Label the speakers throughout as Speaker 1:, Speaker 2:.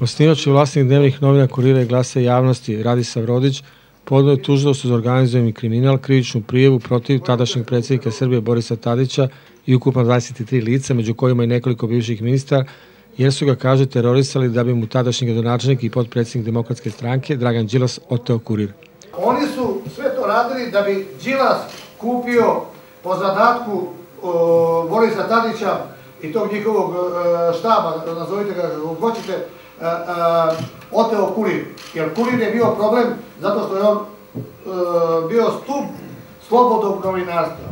Speaker 1: Osnivač i vlasnik dnevnih novina Kurira i glasa javnosti Radisav Rodić podao je tužilaštvo za organizovani kriminal krivičnu prijevu protiv tadašnjeg predsjednika Srbije Borisa Tadića i ukupno 23 lica, među kojima i nekoliko bivših ministara, jer su ga, kaže, terorisali da bi mu tadašnji gradonačelnik i podpredsjednik demokratske stranke Dragan Đilas oteo kurir.
Speaker 2: Oni su sve to radili da bi Đilas kupio po zadatku Borisa Tadića i tog njihovog e, štaba, nazovite ga kako hoćete, oteo kurir. Jer kurir je bio problem zato što je on bio stup slobodnog novinarstva.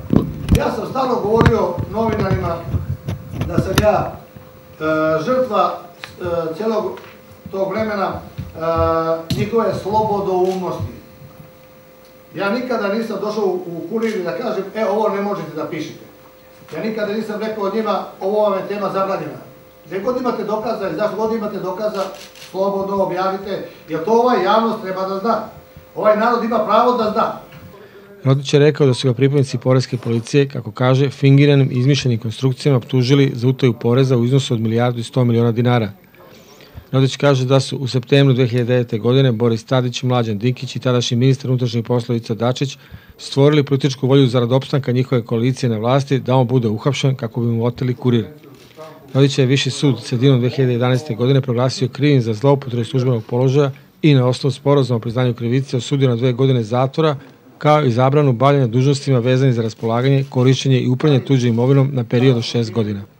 Speaker 2: Ja sam stalno govorio novinarima da sam ja žrtva celog tog vremena njihove slobodoumnosti. Ja nikada nisam došao u kurir da kažem, e, ovo ne možete da pišete. Ja nikada nisam rekao od njima, ovo vam je tema zabranjena. Gde god imate dokaza i zašto god imate dokaza, slobodno objavite, jer to ovaj javnost treba da zna. Ovaj narod ima pravo da zna.
Speaker 1: Rodić je rekao da su ga pripadnici Poreske policije, kako kaže, fingiranim izmišljenim konstrukcijama optužili za utaju poreza u iznosu od milijardu i 100 miliona dinara. Rodić kaže da su u septembru 2009. godine Boris Tadić, Mlađan Dinkić i tadašnji ministar unutrašnjih poslovica Dačić stvorili političku volju zarad opstanka njihove koalicije na vlasti da on bude uhapšen kako bi mu oteli kurir. Rodić je Viši sud sredinom 2011. godine proglasio krivim za zloupotrebu službenog položaja i na osnovu sporozuma o priznanju krivice osudio na dve godine zatvora kao i zabranu bavljanja dužnostima vezanih za raspolaganje, korišćenje i upravljanje tuđe imovinom na period od šest godina.